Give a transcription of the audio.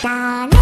Sonic.